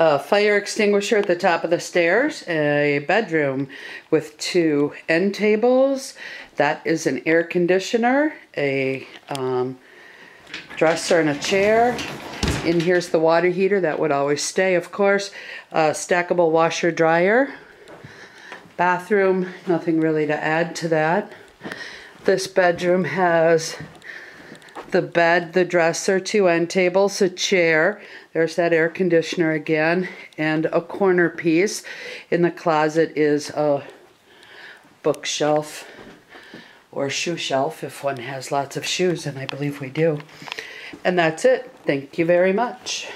a fire extinguisher at the top of the stairs, a bedroom with two end tables. That is an air conditioner, a um, dresser and a chair. In here's the water heater that would always stay, of course. A stackable washer dryer. Bathroom, nothing really to add to that. This bedroom has the bed, the dresser, two end tables, a chair. There's that air conditioner again, and a corner piece. In the closet is a bookshelf or shoe shelf if one has lots of shoes, and I believe we do. And that's it. Thank you very much.